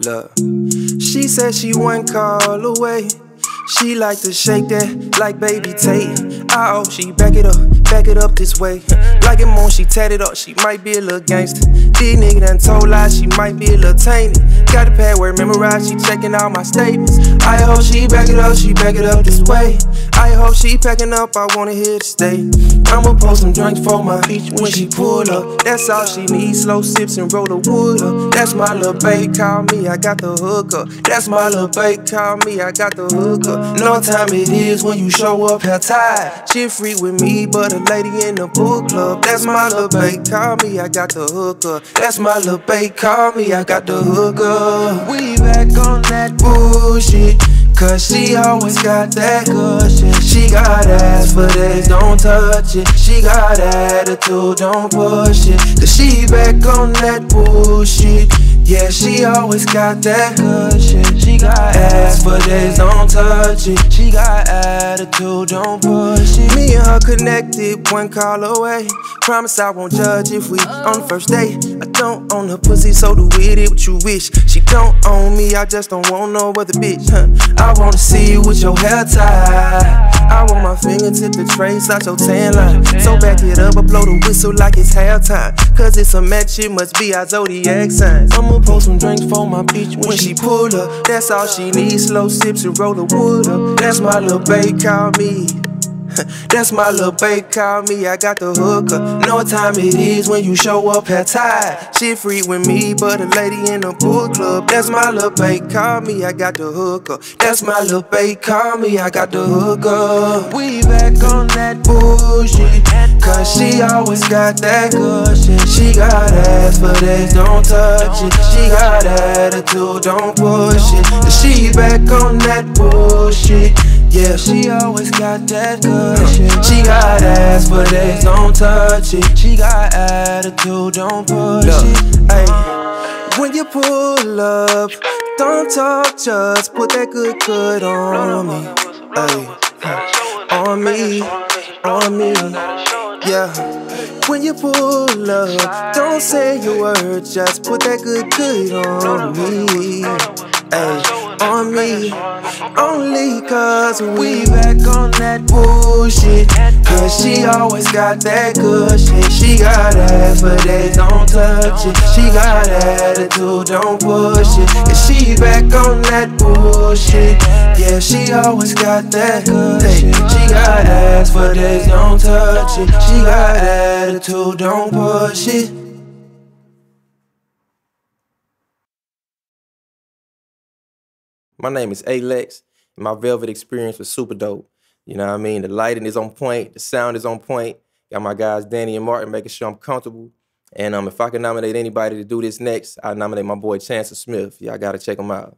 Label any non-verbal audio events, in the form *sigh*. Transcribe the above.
Look, she said she one call away. She like to shake that like Baby Tate. Oh, she back it up, back it up this way. Like it more, she tatted up, she might be a little gangster. These nigga done told lies, she might be a little tainted. Got the pad where memorized, she checking out my statements. I hope she back it up, she back it up this way. I hope she packing up, I wanna hear to stay. I'ma pour some drinks for my beach when she pull up. That's all she needs, slow sips and roll the wood up. That's my little babe, call me, I got the hook up. That's my little babe, call me, I got the hook up. Know what time it is when you show up, hell tied. She free with me, but a lady in the book club. That's my little babe, call me, I got the hook up. That's my little babe, call me, I got the hook up. We back on that bullshit. Cause she always got that good shit. She got ass for days, don't touch it. She got attitude, don't push it. Cause she back on that bullshit. Yeah, she always got that good shit. She got ass for days, don't touch it. She got attitude, don't push connected, one call away. Promise I won't judge if we on the first date. I don't own her pussy, so do with it what you wish. She don't own me, I just don't want no other bitch. Huh? I wanna see you with your hair tied. I want my fingertip to trace out your tan line. So back it up, I blow the whistle like it's halftime. Cause it's a match, it must be our zodiac signs. I'ma pour some drinks for my bitch when she pull up. That's all she needs, slow sips and roll the wood up. That's my little babe, call me. *laughs* That's my little babe, call me, I got the hooker. Know what time it is when you show up, at tied. She free with me, but a lady in the pool club. That's my little babe, call me, I got the hooker. That's my little babe, call me, I got the hooker. We back on that bullshit. Cause she always got that good shit. She got ass for days, don't touch it. She got attitude, don't push it. She back on that bullshit. Yeah, she always got that good shit. She got ass for days, don't touch it. She got attitude, don't push it. Ay, when you pull up, don't talk, just put that good good on me. Ay, on me, on me. Yeah. When you pull up, don't say your words, just put that good good on me. Ay on me. Only cause we back on that bullshit. Cause she always got that good shit. She got ass, but they don't touch it. She got attitude, don't push it. And she back on that bullshit. Yeah, she always got that good shit. She got ass, but they don't touch it. She got attitude, don't push it. My name is Alex, my Velvet experience was super dope. You know what I mean? The lighting is on point, the sound is on point. Got my guys Danny and Martin making sure I'm comfortable. And um, if I can nominate anybody to do this next, I nominate my boy Chancellor Smith. Y'all gotta check him out.